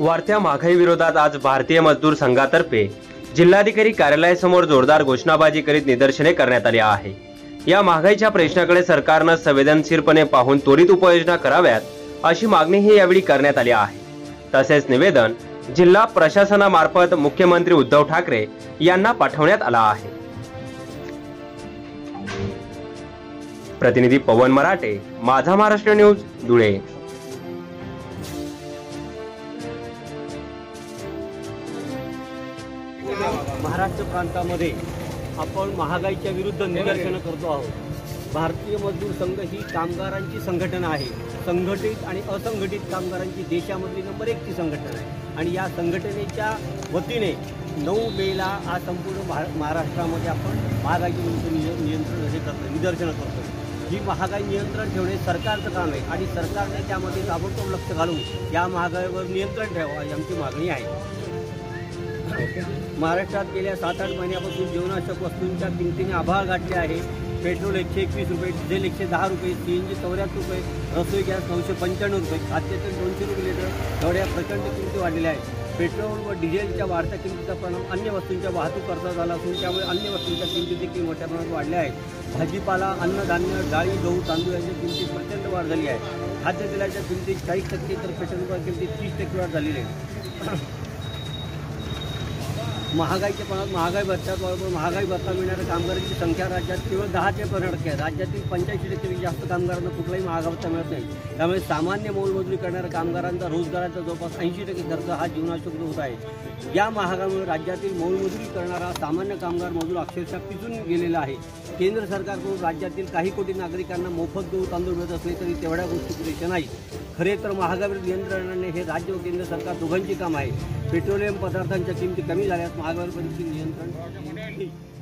वाढत्या महागाई विरोधात आज भारतीय मजदूर संघातर्फे जिल्हाधिकारी कार्यालयासमोर जोरदार घोषणाबाजी करीत निदर्शने करण्यात आली आहे. या महागाईच्या प्रश्नाकडे सरकारनं संवेदनशीलपणे पाहून त्वरित उपाययोजना कराव्यात अशी मागणीही यावेळी करण्यात आली आहे. तसेच निवेदन जिल्हा प्रशासनामार्फत मुख्यमंत्री उद्धव ठाकरे यांना पाठवण्यात आला आहे. प्रतिनिधी पवन मराठे माझा महाराष्ट्र न्यूज धुळे. महाराष्ट्र प्रांतामध्ये आपण महागाईच्या विरुद्ध निदर्शनं करतो आहोत. भारतीय मजदूर संघ ही कामगारांची संघटना आहे. संघटित आणि असंघटित कामगारांची देशामधली नंबर एकची संघटना आहे. आणि या संघटनेच्या वतीने नऊ मेला आज संपूर्ण महा महाराष्ट्रामध्ये आपण महागाईची विरुद्ध निय- नियंत्रण हे करतो निदर्शनं करतो. ही महागाई नियंत्रण ठेवणे सरकारचं काम आहे आणि सरकारने त्यामध्ये ताबडतोब लक्ष घालून या महागाईवर नियंत्रण ठेवावं ही आमची मागणी आहे. महाराष्ट्रात गेल्या सात आठ महिन्यापासून जीवनावश्यक वस्तूंच्या किमतीने आभाळ गाठले आहे. पेट्रोल एकशे एकवीस रुपये डिझेल एकशे दहा रुपये सी एन जी चौऱ्याहत्तर रुपये रसोई गॅस नऊशे पंच्याण्णव रुपये खाद्यतेल दोनशे रुपये लिटर एवढ्या प्रचंड किमती वाढलेल्या आहेत. पेट्रोल व डिझेलच्या वाढत्या किमतीचा परिणाम अन्य वस्तूंच्या वाहतूक करता झाला असून त्यामुळे अन्य वस्तूंच्या किमती देखील मोठ्या प्रमाणात वाढल्या आहेत. भाजीपाला अन्नधान्य डाळी गहू तांदूळ यांच्या किमतीत प्रचंड वाढ झाली आहे. खाद्यतेलाच्या किमतीत चाळीस टक्के तर पेट्रोलच्या किमतीत तीस टक्के वाढ झालेली आहे. महागाईच्या प्रमाणात महागाई भत्त्याबरोबर महागाई भत्ता मिळणाऱ्या कामगारांची संख्या राज्यात केवळ दहा ते पंधरा टक्के आहे. राज्यातील पंच्याऐंशी टक्के जास्त कामगारांना कुठलाही महागाभत्ता मिळत नाही. त्यामुळे सामान्य मोलमजुरी करणाऱ्या कामगारांचा रोजगाराचा जवळपास ऐंशी टक्के खर्च हा जीवनाशुद्ध होत आहे. या महागामुळे राज्यातील मोलमजुरी करणारा सामान्य कामगार मजूर अक्षरशः पिजून गेलेला आहे. केंद्र सरकारकडून राज्यातील काही कोटी नागरिकांना मोफत गहू तांदूळ मिळत असले तरी तेवढ्या गोष्टी पुरेशा नाहीत. खरे तर महागाईवर नियंत्रणाने हे राज्य व केंद्र सरकार दोघांचे काम आहे पेट्रोलियम पदार्थांच्या किमती कमी झाल्यास महागाई परिस्थिती नियंत्रण.